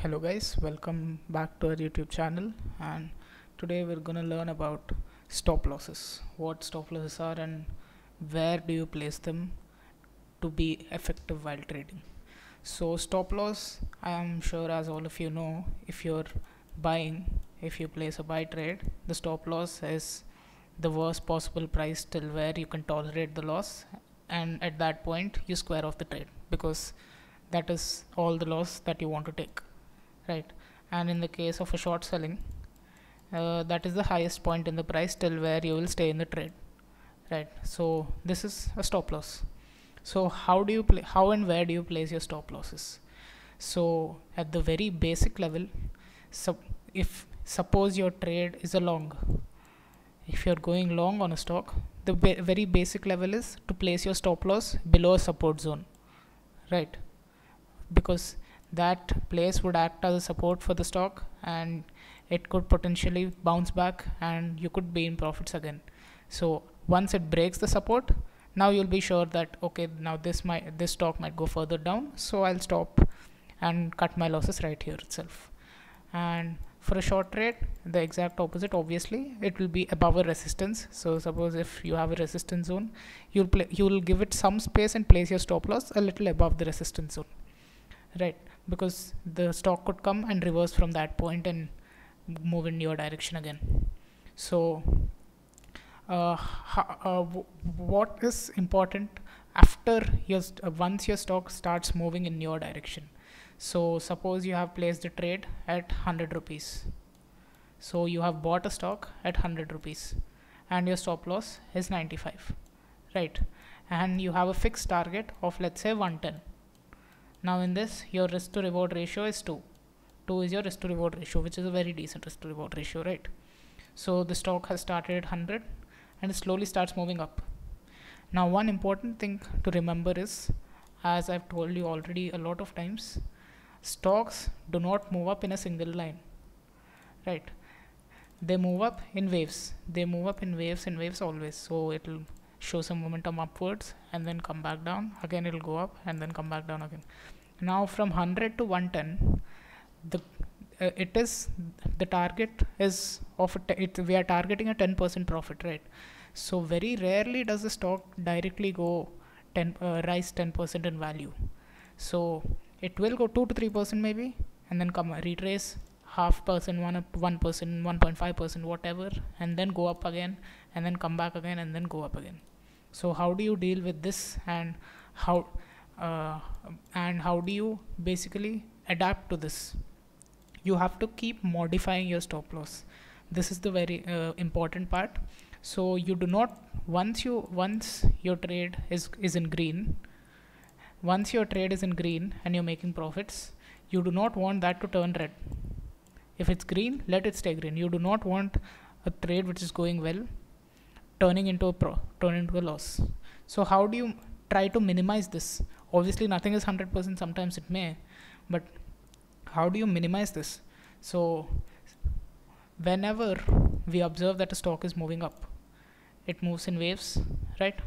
hello guys. Welcome back to our youtube channel. And today we're gonna learn about stop losses what stop losses are and where do you place them to be effective while trading. So stop loss i am sure as all of you know if you're buying if you place a buy trade the stop loss is the worst possible price till where you can tolerate the loss and at that point you square off the trade because that is all the loss that you want to take right. And in the case of a short selling uh, that is the highest point in the price till where you will stay in the trade. Right. So this is a stop loss. So how do you play how and where do you place your stop losses? So at the very basic level if suppose your trade is a long if you're going long on a stock the ba very basic level is to place your stop loss below a support zone. Right. Because that place would act as a support for the stock and it could potentially bounce back and you could be in profits again. So once it breaks the support now you'll be sure that okay now this might this stock might go further down. So I'll stop and cut my losses right here itself. And for a short trade the exact opposite obviously. It will be above a resistance. So suppose if you have a resistance zone you'll play you'll give it some space and place your stop loss a little above the resistance zone. Right because the stock could come and reverse from that point and move in your direction again. So uh, uh, what is important after your uh, once your stock starts moving in your direction? So suppose you have placed a trade at 100 rupees. So you have bought a stock at 100 rupees and your stop loss is 95 right? And you have a fixed target of let's say 110 now in this your risk to reward ratio is 2 2 is your risk to reward ratio which is a very decent risk to reward ratio right? So the stock has started at 100 and it slowly starts moving up. Now one important thing to remember is as I've told you already a lot of times stocks do not move up in a single line right? They move up in waves. They move up in waves and waves always. So it'll show some momentum upwards and then come back down. Again it'll go up and then come back down again. Now from 100 to 110 the uh, it is the target is of it we are targeting a 10% profit right? So very rarely does the stock directly go 10 uh, rise 10% in value. So it will go 2 to 3% maybe and then come retrace half percent one up one percent 1.5 percent whatever and then go up again and then come back again and then go up again so how do you deal with this and how uh, and how do you basically adapt to this? You have to keep modifying your stop loss. This is the very uh, important part. So you do not once you once your trade is is in green once your trade is in green and you're making profits you do not want that to turn red. If it's green let it stay green. You do not want a trade which is going well turning into a pro turning into a loss. So how do you try to minimize this? Obviously nothing is 100% sometimes it may but how do you minimize this? So whenever we observe that a stock is moving up it moves in waves right?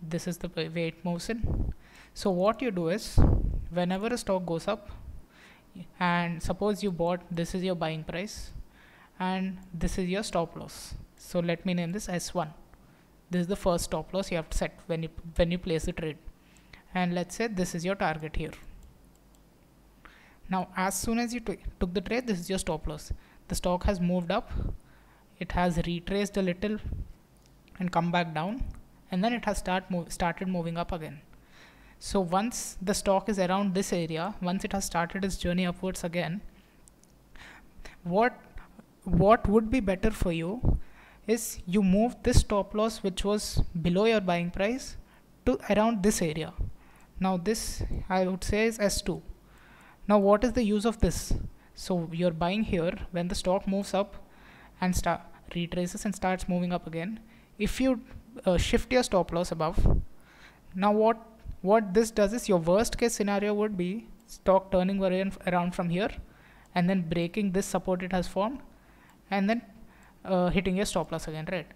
This is the way it moves in. So what you do is whenever a stock goes up and suppose you bought this is your buying price and this is your stop loss so let me name this S1 this is the first stop loss you have to set when you when you place the trade. And let's say this is your target here. Now as soon as you took the trade this is your stop loss. The stock has moved up. It has retraced a little and come back down. And then it has start move, started moving up again. So once the stock is around this area once it has started its journey upwards again what what would be better for you is you move this stop loss which was below your buying price to around this area. Now this I would say is S2 now what is the use of this? So you're buying here. When the stock moves up and start retraces and starts moving up again if you uh, shift your stop loss above now what what this does is your worst case scenario would be stock turning around from here and then breaking this support it has formed and then uh, hitting a stop loss again right?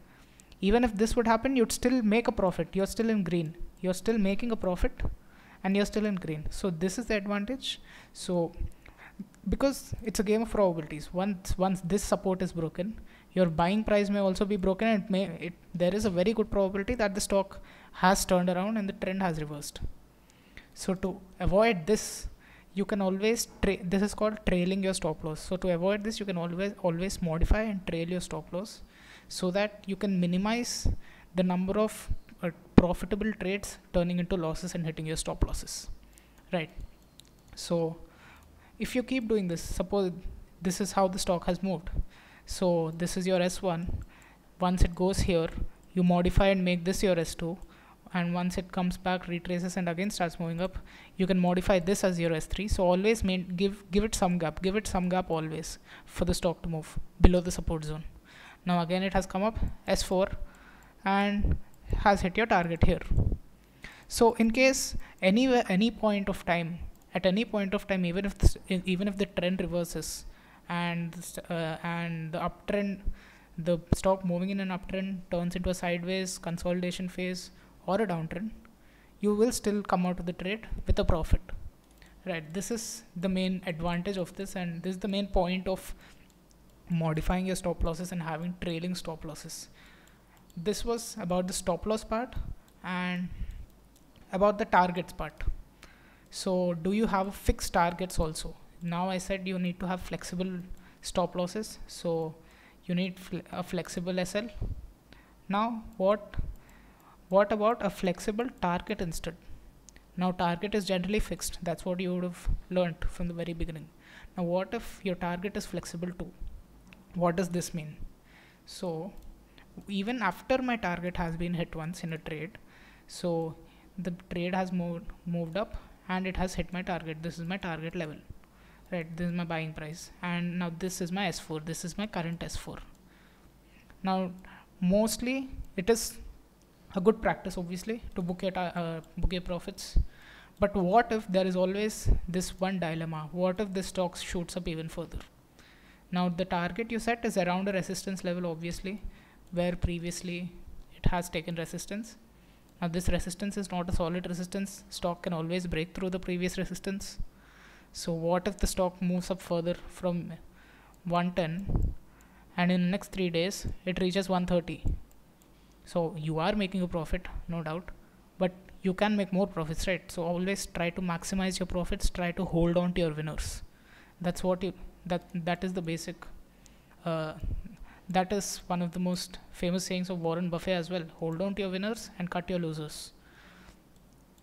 Even if this would happen you'd still make a profit. You're still in green. You're still making a profit and you're still in green. So this is the advantage. So because it's a game of probabilities. Once once this support is broken your buying price may also be broken and it may it there is a very good probability that the stock has turned around and the trend has reversed. So to avoid this you can always tra- this is called trailing your stop loss. So to avoid this you can always always modify and trail your stop loss so that you can minimize the number of uh, profitable trades turning into losses and hitting your stop losses. Right. So if you keep doing this suppose this is how the stock has moved. So this is your s1 once it goes here you modify and make this your s2 and once it comes back retraces and again starts moving up. You can modify this as your s3 so always main, give give it some gap give it some gap always for the stock to move below the support zone. Now again it has come up s4 and has hit your target here. So in case any any point of time at any point of time even if this, even if the trend reverses and uh, and the uptrend the stock moving in an uptrend turns into a sideways consolidation phase or a downtrend you will still come out of the trade with a profit. Right? This is the main advantage of this and this is the main point of modifying your stop losses and having trailing stop losses. This was about the stop loss part and about the targets part. So do you have fixed targets also? Now i said you need to have flexible stop losses. So you need fl a flexible sl now what what about a flexible target instead? Now target is generally fixed. That's what you would have learned from the very beginning. Now what if your target is flexible too? What does this mean? So even after my target has been hit once in a trade, so the trade has moved moved up and it has hit my target. This is my target level. Right, this is my buying price. And now this is my S4. This is my current S4. Now mostly it is a good practice obviously to book your uh, book your profits. But what if there is always this one dilemma? What if the stock shoots up even further? Now the target you set is around a resistance level obviously where previously it has taken resistance. Now this resistance is not a solid resistance. Stock can always break through the previous resistance. So what if the stock moves up further from 110 and in the next 3 days it reaches 130 so you are making a profit no doubt but you can make more profits right? So always try to maximize your profits try to hold on to your winners. That's what you that that is the basic uh, that is one of the most famous sayings of Warren Buffett as well hold on to your winners and cut your losers.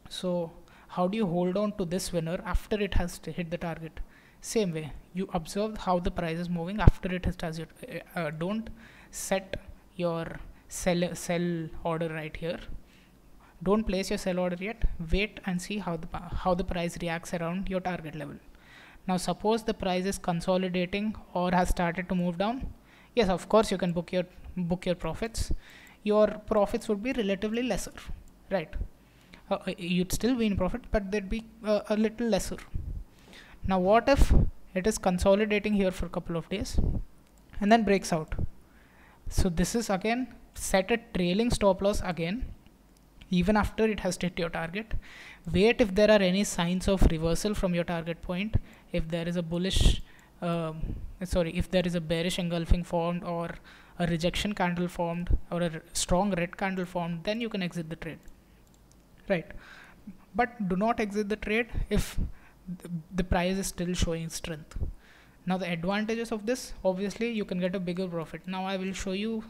So how do you hold on to this winner after it has hit the target? Same way you observe how the price is moving after it has hit uh, uh, don't set your sell sell order right here. Don't place your sell order yet. Wait and see how the how the price reacts around your target level. Now suppose the price is consolidating or has started to move down. Yes of course you can book your book your profits. Your profits would be relatively lesser right? Uh, uh you'd still be in profit but they'd be uh, a little lesser. Now what if it is consolidating here for a couple of days and then breaks out? So this is again set a trailing stop loss again even after it has hit your target. Wait if there are any signs of reversal from your target point. If there is a bullish um, sorry if there is a bearish engulfing formed or a rejection candle formed or a strong red candle formed then you can exit the trade. Right. But do not exit the trade if the price is still showing strength. Now the advantages of this obviously you can get a bigger profit. Now i will show you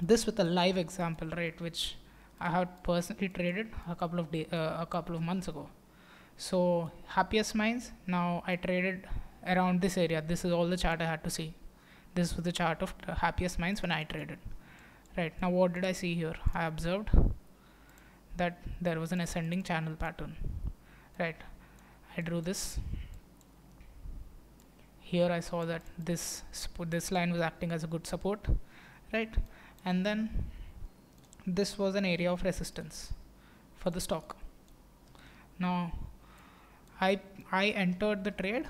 this with a live example right which I have personally traded a couple of day, uh, a couple of months ago. So happiest minds now I traded around this area. This is all the chart I had to see. This was the chart of happiest minds when I traded. Right now what did I see here? I observed that there was an ascending channel pattern. Right I drew this. Here I saw that this this line was acting as a good support. Right and then this was an area of resistance for the stock. Now I I entered the trade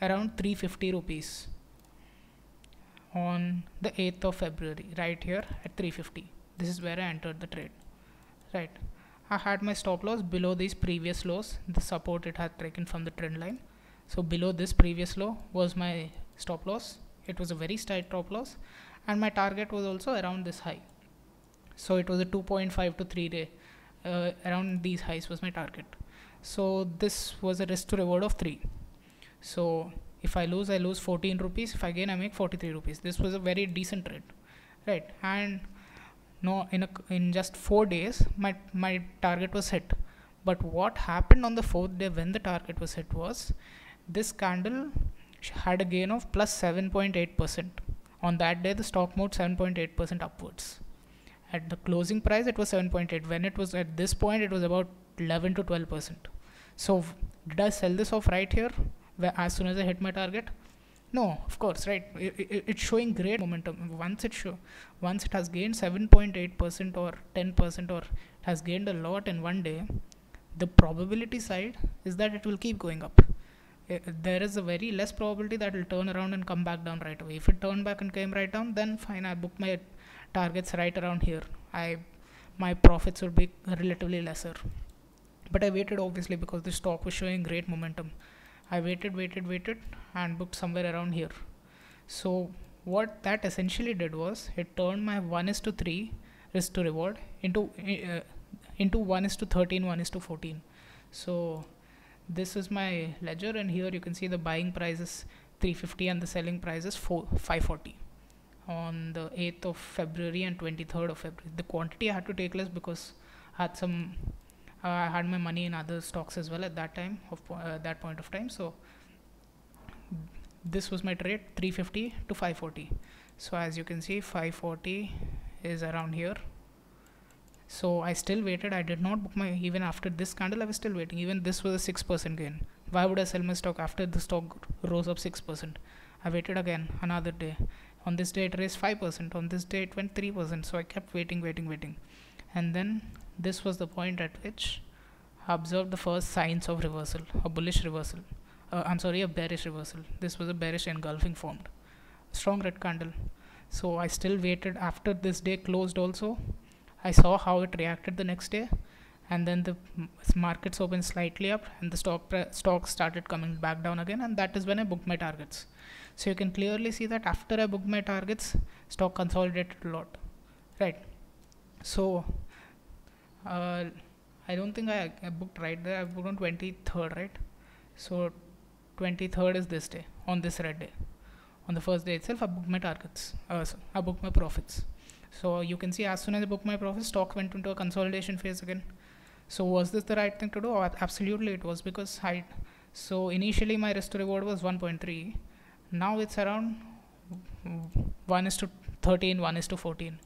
around 350 rupees on the 8th of February right here at 350 this is where I entered the trade right? I had my stop loss below these previous lows the support it had taken from the trend line. So below this previous low was my stop loss. It was a very tight stop loss and my target was also around this high. So it was a 2.5 to 3 day uh, around these highs was my target. So this was a risk to reward of 3 so if I lose I lose 14 rupees. If I gain I make 43 rupees. This was a very decent trade right? And no in a, in just 4 days my my target was hit. But what happened on the fourth day when the target was hit was this candle had a gain of plus 7.8% on that day the stock moved 7.8% upwards. At the closing price it was 7.8 when it was at this point it was about 11 to 12% so did i sell this off right here as soon as i hit my target? No of course right. It, it, it's showing great momentum. Once it show once it has gained 7.8% or 10% or has gained a lot in one day the probability side is that it will keep going up there is a very less probability that will turn around and come back down right away. If it turned back and came right down then fine i book my targets right around here. I my profits would be relatively lesser. But i waited obviously because the stock was showing great momentum. I waited waited waited and booked somewhere around here. So what that essentially did was it turned my 1 is to 3 risk to reward into uh, into 1 is to 13 1 is to 14 so this is my ledger and here you can see the buying price is 350 and the selling price is 4 540 on the 8th of February and 23rd of February. The quantity I had to take less because I had some, uh, I had my money in other stocks as well at that time of uh, that point of time. So this was my trade 350 to 540. So as you can see, 540 is around here. So I still waited. I did not book my even after this candle. I was still waiting. Even this was a six percent gain. Why would I sell my stock after the stock rose up six percent? I waited again another day on this day it raised 5% on this day it went 3% so I kept waiting waiting waiting and then this was the point at which I observed the first signs of reversal a bullish reversal uh, I'm sorry a bearish reversal this was a bearish engulfing formed strong red candle so I still waited after this day closed also I saw how it reacted the next day and then the markets opened slightly up and the stock stock started coming back down again and that is when I booked my targets. So you can clearly see that after I booked my targets stock consolidated a lot right? So uh, I don't think I, I, booked right there. I booked on 23rd right? So 23rd is this day on this red day. On the first day itself I booked my targets uh, so I booked my profits so you can see as soon as I booked my profit, stock went into a consolidation phase again. So was this the right thing to do? Oh, absolutely it was because I so initially my risk to reward was 1.3 now it's around 1 is to 13 1 is to 14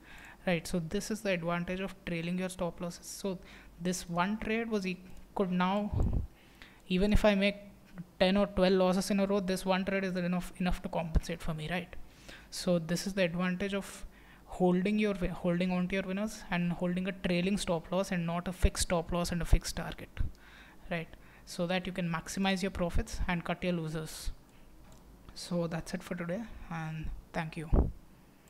right? So this is the advantage of trailing your stop losses. So this one trade was e could now even if I make 10 or 12 losses in a row this one trade is enough enough to compensate for me right? So this is the advantage of holding your holding on to your winners and holding a trailing stop loss and not a fixed stop loss and a fixed target right? So that you can maximize your profits and cut your losers. So that's it for today and thank you